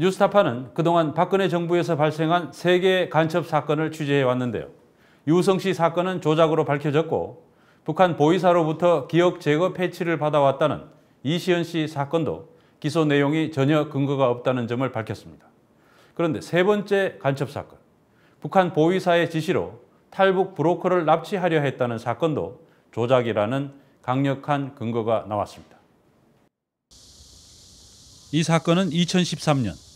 뉴스타파는 그동안 박근혜 정부에서 발생한 세개의 간첩 사건을 취재해 왔는데요. 유성 씨 사건은 조작으로 밝혀졌고 북한 보위사로부터 기억 제거 패치를 받아왔다는 이시연 씨 사건도 기소 내용이 전혀 근거가 없다는 점을 밝혔습니다. 그런데 세 번째 간첩 사건, 북한 보위사의 지시로 탈북 브로커를 납치하려 했다는 사건도 조작이라는 강력한 근거가 나왔습니다. 이 사건은 2013년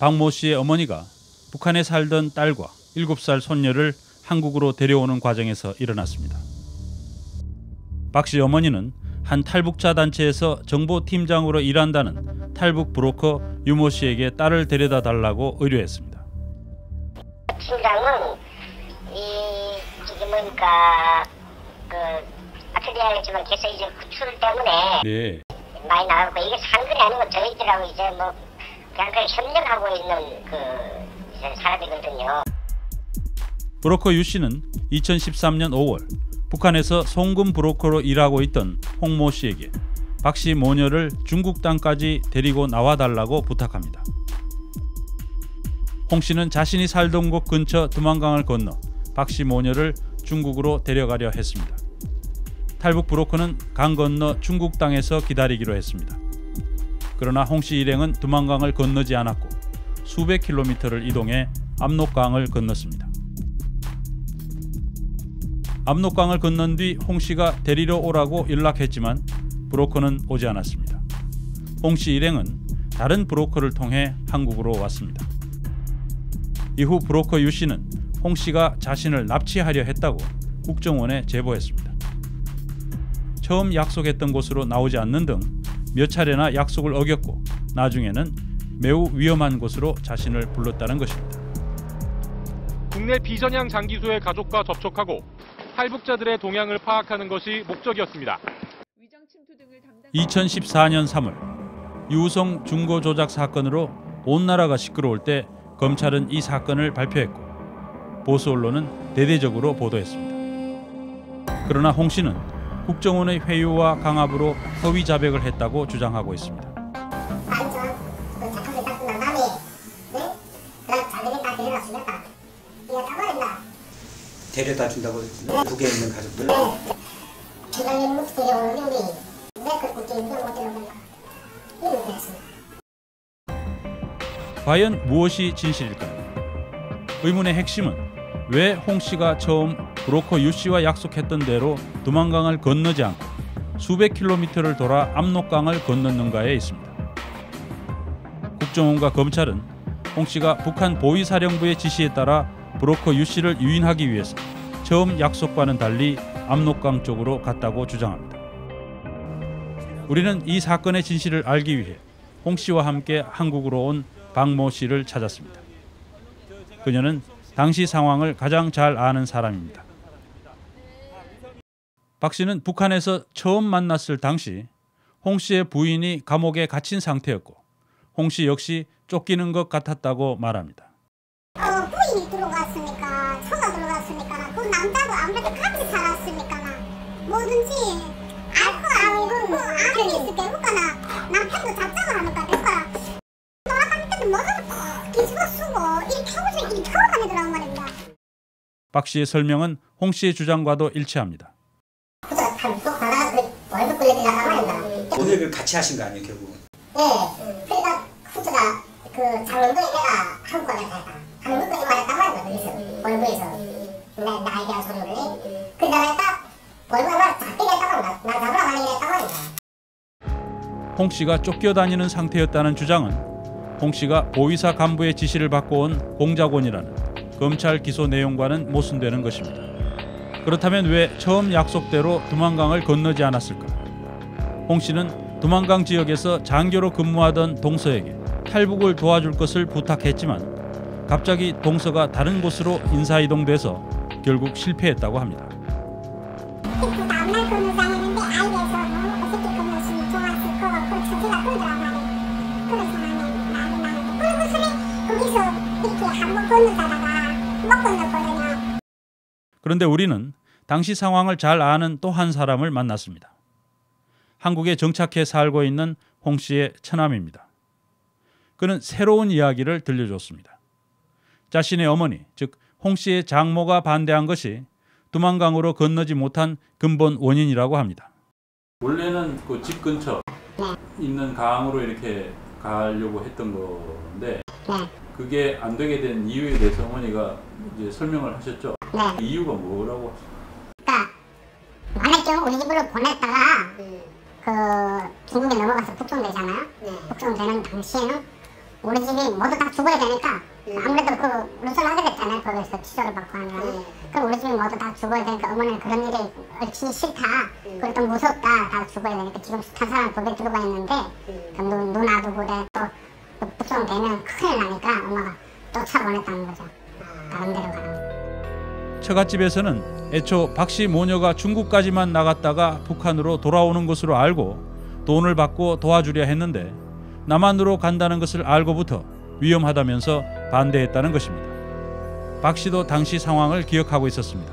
박모 씨의 어머니가 북한에 살던 딸과 7살 손녀를 한국으로 데려오는 과정에서 일어났습니다. 박 씨 어머니는 한 탈북자 단체에서 정보팀장으로 일한다는 탈북 브로커 유모 씨에게 딸을 데려다 달라고 의뢰했습니다. 팀장은 이 저기 뭡니까 그 아틀리아였지만 계속 이제 구출 때문에 네. 많이 나가고 이게 상근이 아니고 저희들하고 이제 뭐 그 협력하고 있는 그 사람이거든요. 브로커 유 씨는 2013년 5월 북한에서 송금 브로커로 일하고 있던 홍모 씨에게 박 씨 모녀를 중국 땅까지 데리고 나와 달라고 부탁합니다. 홍 씨는 자신이 살던 곳 근처 두만강을 건너 박 씨 모녀를 중국으로 데려가려 했습니다. 탈북 브로커는 강 건너 중국 땅에서 기다리기로 했습니다. 그러나 홍씨 일행은 두만강을 건너지 않았고 수백 킬로미터를 이동해 압록강을 건넜습니다. 압록강을 건넌 뒤 홍 씨가 데리러 오라고 연락했지만 브로커는 오지 않았습니다. 홍씨 일행은 다른 브로커를 통해 한국으로 왔습니다. 이후 브로커 유 씨는 홍 씨가 자신을 납치하려 했다고 국정원에 제보했습니다. 처음 약속했던 곳으로 나오지 않는 등 몇 차례나 약속을 어겼고 나중에는 매우 위험한 곳으로 자신을 불렀다는 것입니다. 국내 비전향 장기수의 가족과 접촉하고 탈북자들의 동향을 파악하는 것이 목적이었습니다. 2014년 3월 유성 중고 조작 사건으로 온 나라가 시끄러울 때 검찰은 이 사건을 발표했고 보수 언론은 대대적으로 보도했습니다. 그러나 홍 씨는 국정원의 회유와 강압으로 허위 자백을 했다고 주장하고 있습니다. 데려다 준다고 북에 있는 가족들. 과연 무엇이 진실일까요? 의문의 핵심은 왜 홍 씨가 처음 브로커 유 씨와 약속했던 대로 두만강을 건너지 않고 수백 킬로미터를 돌아 압록강을 건넜는가에 있습니다. 국정원과 검찰은 홍 씨가 북한 보위사령부의 지시에 따라 브로커 유 씨를 유인하기 위해서 처음 약속과는 달리 압록강 쪽으로 갔다고 주장합니다. 우리는 이 사건의 진실을 알기 위해 홍 씨와 함께 한국으로 온 박모 씨를 찾았습니다. 그녀는 당시 상황을 가장 잘 아는 사람입니다. 박 씨는 북한에서 처음 만났을 당시 홍 씨의 부인이 감옥에 갇힌 상태였고 홍 씨 역시 쫓기는 것 같았다고 말합니다. 어, 부인이 들어갔으니까 처가 들어갔으니까 그 남자도 아무래도 같이 살았으니까 뭐든지 알거 아니고 아는 있을 게 그러니까 남편도 작정을 하는 거야 쓰고 이렇게 하고 이렇게 하고 다니더란 말입니다. 박 씨의 설명은 홍 씨의 주장과도 일치합니다. 오늘 같이 하신 거 아니에요 결국? 네, 그러니까 후주가 그 장롱도에 내가 한국 가서 했다. 한국까지 말했단 말이야, 거기서. 월부에서. 나, 나에 대한 소리를. 그 다음에 딱, 월부에 말 잡히게 했다고, 나, 나 잡으러 가는 게 했단 말이야. 홍 씨가 쫓겨다니는 상태였다는 주장은 홍 씨가 보위사 간부의 지시를 받고 온 공작원이라는 검찰 기소 내용과는 모순되는 것입니다. 그렇다면 왜 처음 약속대로 두만강을 건너지 않았을까? 홍 씨는 두만강 지역에서 장교로 근무하던 동서에게 탈북을 도와줄 것을 부탁했지만 갑자기 동서가 다른 곳으로 인사이동돼서 결국 실패했다고 합니다. 이렇게 한번 건너다가 못 건너거든요. 그런데 우리는 당시 상황을 잘 아는 또 한 사람을 만났습니다. 한국에 정착해 살고 있는 홍 씨의 처남입니다. 그는 새로운 이야기를 들려줬습니다. 자신의 어머니, 즉 홍 씨의 장모가 반대한 것이 두만강으로 건너지 못한 근본 원인이라고 합니다. 원래는 그 집 근처 있는 강으로 이렇게 가려고 했던 건데 네. 그게 안 되게 된 이유에 대해서 어머니가 이제 설명을 하셨죠. 네. 이유가 뭐라고? 그러니까 만약경 우리 집으로 보냈다가 그 중국에 넘어가서 북송되잖아요. 북송되는 당시에는 우리 집이 모두 다 죽어야 되니까 아무래도 그 루sol하게 됐잖아요. 거기서 취소를 받고 하면 그럼 우리 집이 모두 다 죽어야 되니까 어머니는 그런 일이 얼씬히 싫다. 그리고 또 무섭다. 다 죽어야 되니까 지금 한 사람 법에 들어가 있는데 그 누, 누나도 그래 또, 또 북송 되면 큰일 나니까 엄마가 쫓아보냈다는 거죠. 다른 데로 가는. 처갓집에서는 애초 박씨 모녀가 중국까지만 나갔다가 북한으로 돌아오는 것으로 알고 돈을 받고 도와주려 했는데 남한으로 간다는 것을 알고부터 위험하다면서 반대했다는 것입니다. 박 씨도 당시 상황을 기억하고 있었습니다.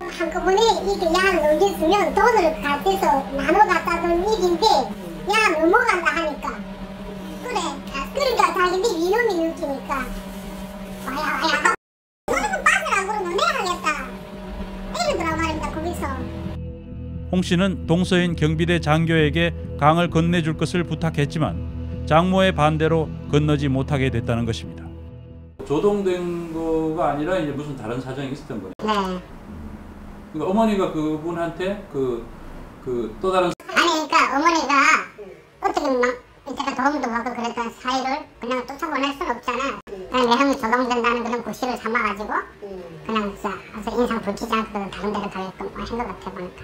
한꺼번에 이게 야 넘겼으면 돈을 가져서 나눠 갖다 준 일인데 야 넘어간다 하니까 그러니까 자기들 이놈이 일으키니까. 와야 와야 그러면 빠지라 그러면 내가 하겠다. 이러더라 말입니다 거기서. 홍 씨는 동서인 경비대 장교에게 강을 건네줄 것을 부탁했지만 장모의 반대로 건너지 못하게 됐다는 것입니다. 조동된 거가 아니라 이제 무슨 다른 사정이 있었던 거예요. 네. 그러니까 어머니가 그분한테 그 그 또 다른 아니 그러니까 어머니가 어떻게 막 이때가 도움도 받고 그랬던 사이를 그냥 쫓아보낼 순 없잖아. 그냥 내 형이 조동된다는 그런 구실을 삼아가지고 그냥 진짜 아주 인상 불키지 않고 다른 데로 가게끔 한 것 같아 보니까.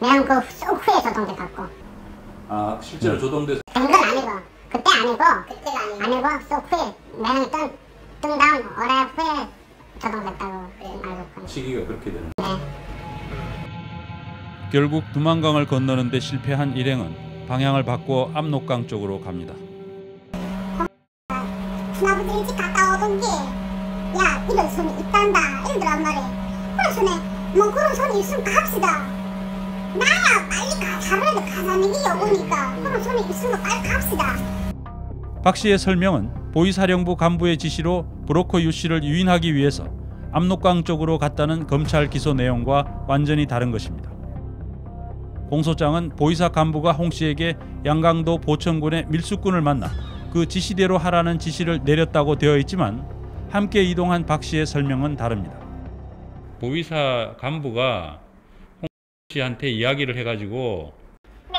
내형 그쏙 후에 조동돼 갖고. 아 실제로 조동돼서? 된건 아니고 그때 아니고 그때가 아니고. 아니고 쏙 후에 내 형이 뜬, 뜬 다음 오래 후에 조동됐다고 알고 있거든 시기가 그렇게 되는. 네. 결국 두만강을 건너는데 실패한 일행은 방향을 바꿔 압록강 쪽으로 갑니다. 큰아버지 일찍 갔다 오던 게야 이런 손이 있단다. 이러더란 말이야 그래서 내뭐 그런 손이 있으면 갑시다. 나야 빨리 가. 하루라도 가자는 게 여보니까. 그런 손이 있으면 빨리 갑시다. 박 씨의 설명은 보이사령부 간부의 지시로 브로커 유 씨를 유인하기 위해서 압록강 쪽으로 갔다는 검찰 기소 내용과 완전히 다른 것입니다. 공 소장은 보이사 간부가 홍 씨에게 양강도 보천군의 밀수꾼을 만나 그 지시대로 하라는 지시를 내렸다고 되어 있지만 함께 이동한 박 씨의 설명은 다릅니다. 보이사 간부가 홍 씨한테 이야기를 해가지고 네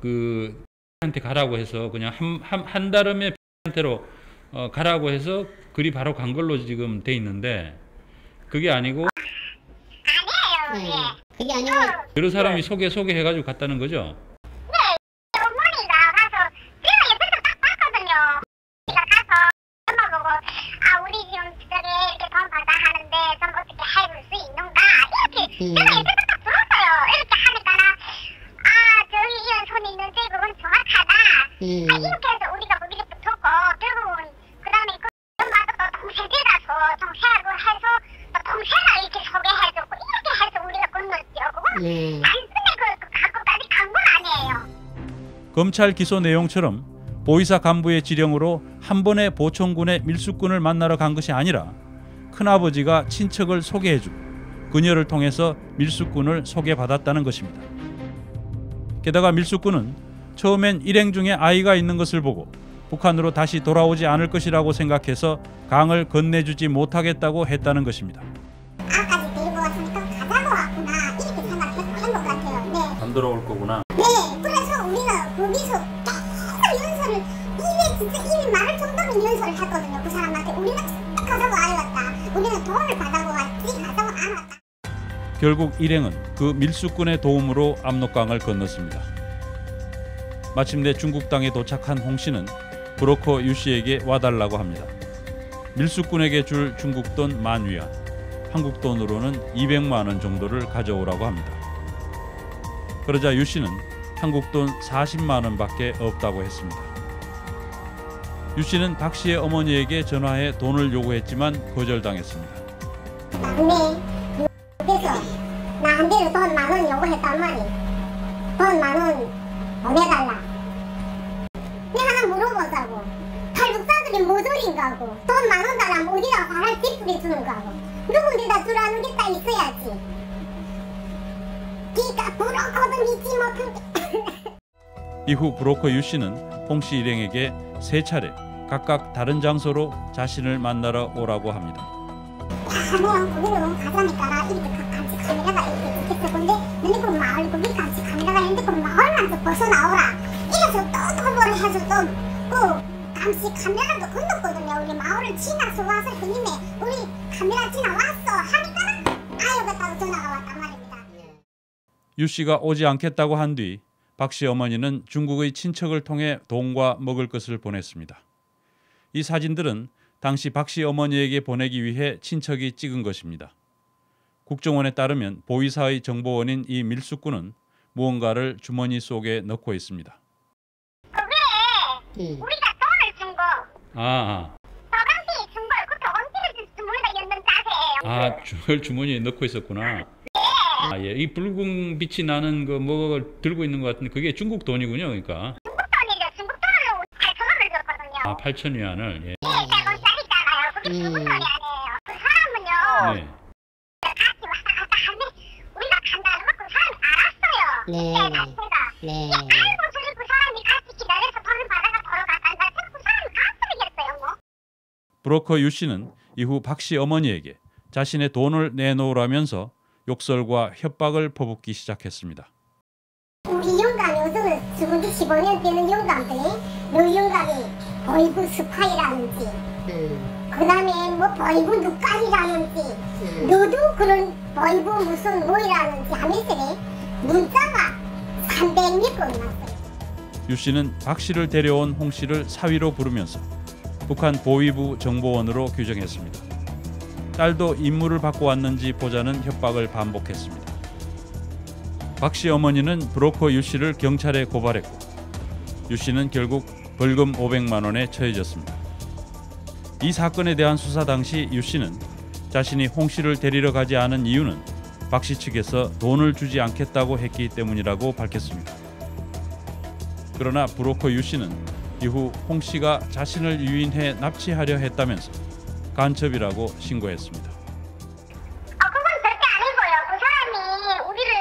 그 한테 가라고 해서 그냥 한, 한, 한 달음에 한테로 어, 가라고 해서 글이 바로 간 걸로 지금 돼 있는데 그게 아니고 예. 그게 아니고 여러 사람이 소개 소개해가지고 갔다는 거죠. 어머니가 가서 제가 옆에서 딱 봤거든요. 제가 가서 엄마 보고 아 우리 지금 저기 이렇게 돈 받아 하는데 좀 어떻게 해줄 수 있는가? 이렇게 제가 옆에서 딱 들었어요. 이렇게 하니까는 아 저기 이런 손이 있는데 그건 정확하다. 아, 이렇게 검찰 기소 내용처럼 보이사 간부의 지령으로 한 번에 보천군의 밀수꾼을 만나러 간 것이 아니라 큰아버지가 친척을 소개해주고 그녀를 통해서 밀수꾼을 소개받았다는 것입니다. 게다가 밀수꾼은 처음엔 일행 중에 아이가 있는 것을 보고 북한으로 다시 돌아오지 않을 것이라고 생각해서 강을 건네주지 못하겠다고 했다는 것입니다. 아까지 데리고 왔으니까 가자고 왔구나 이렇게 생각해서 한것 같아요. 네. 안 돌아올 거구나. 거기서 계속 연설을 입에 진짜 입이 마를 정도로 연설을 했거든요. 그 사람한테 우리는 가자고 안 왔다. 우리는 돈을 받아고 왔지 가자고 안 왔다. 결국 일행은 그 밀수꾼의 도움으로 압록강을 건넜습니다. 마침내 중국 땅에 도착한 홍 씨는 브로커 유 씨에게 와달라고 합니다. 밀수꾼에게 줄 중국 돈 만 위안, 한국 돈으로는 200만 원 정도를 가져오라고 합니다. 그러자 유 씨는 한국 돈 40만 원밖에 없다고 했습니다. 유 씨는 박 씨의 어머니에게 전화해 돈을 요구했지만 거절당했습니다. 막내 그래서 나한테는 돈만 원 요구했단 말이야. 돈만 원 보내달라. 내가 하나 물어보자. 이게 모조리인가 하고 돈 많은 사람 어디다 화를 찌푸리 주는 거 하고 누군데다 주라는 게 다 있어야지 그러니까 브로커도 믿지 못한 이후 브로커 유 씨는 홍씨 일행에게 세 차례 각각 다른 장소로 자신을 만나러 오라고 합니다. 그그 마을만 좀 벗어나오라. 이래서 또 도보를 해서 또그 잠시 카메라도 건넜거든요. 우리 마을을 지나서 와서 형님네 우리 카메라 지나왔어 하니까 아유겠다고 전화가 왔단 말입니다. 유 씨가 오지 않겠다고 한 뒤 박 씨 어머니는 중국의 친척을 통해 돈과 먹을 것을 보냈습니다. 이 사진들은 당시 박 씨 어머니에게 보내기 위해 친척이 찍은 것입니다. 국정원에 따르면 보이사의 정보원인 이 밀수꾼은 무언가를 주머니 속에 넣고 있습니다. 그게 우리가 돈을 준 거 아, 서방비 준거 그 저번주에 주문을 였는 자세예요 아, 그걸 주머니에 넣고 있었구나. 아, 예. 이 붉은 빛이 나는 그 뭐가 들고 있는 것 같은데 그게 중국 돈이군요. 그러니까. 중국 돈이죠 중국 돈으로 8천 원을 줬거든요 아, 8천 위안을. 예. 네, 100원짜리잖아요 그게 중국 돈이 아니에요 그 사람은요 네. 같이 왔다 갔다 하는데 우리가 간다는 걸그 사람이 알았어요. 네. 그때 자체가. 네. 알고 저리 그 사람이 같이 기다려서 돈을 받아가 걸어갔다는 자체 그 사람이 가스르겠어요 뭐. 브로커 유 씨는 이후 박 씨 어머니에게 자신의 돈을 내놓으라면서 욕설과 협박을 퍼붓기 시작했습니다. 우리 영감이 요즘은 죽은 지 15년 되는 영감들이 너 영감이 보위부 스파이라는지 음, 그 다음에 뭐 보위부 눈까리라는지 음. 너도 그런 보위부 무슨 뭐이라는지 하면서 문자가 300몇 건 왔어요. 유 씨는 박 씨를 데려온 홍 씨를 사위로 부르면서 북한 보위부 정보원으로 규정했습니다. 딸도 임무를 받고 왔는지 보자는 협박을 반복했습니다. 박 씨 어머니는 브로커 유 씨를 경찰에 고발했고 유 씨는 결국 벌금 500만 원에 처해졌습니다. 이 사건에 대한 수사 당시 유 씨는 자신이 홍 씨를 데리러 가지 않은 이유는 박 씨 측에서 돈을 주지 않겠다고 했기 때문이라고 밝혔습니다. 그러나 브로커 유 씨는 이후 홍 씨가 자신을 유인해 납치하려 했다면서 간첩이라고 신고했습니다. 어, 그건 절대 아니고요. 그 사람이 우리를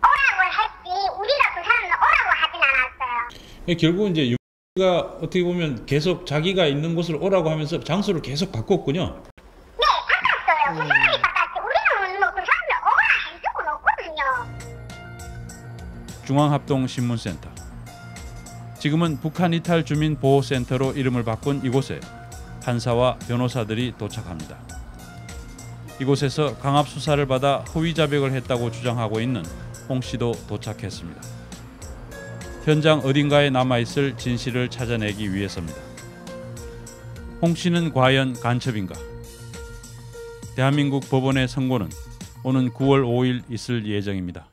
오라고 했지, 우리가 그 사람을 오라고 하진 않았어요. 결국은 이제 유가 어떻게 보면 계속 자기가 있는 곳을 오라고 하면서 장소를 계속 바꿨군요. 네, 바꿨어요. 그 사람이 바꿨지. 우리는 뭐그 사람을 오라 한 적은 없거든요. 중앙합동 신문센터. 지금은 북한 이탈 주민 보호센터로 이름을 바꾼 이곳에 판사와 변호사들이 도착합니다. 이곳에서 강압 수사를 받아 허위 자백을 했다고 주장하고 있는 홍 씨도 도착했습니다. 현장 어딘가에 남아 있을 진실을 찾아내기 위해서입니다. 홍 씨는 과연 간첩인가? 대한민국 법원의 선고는 오는 9월 5일 있을 예정입니다.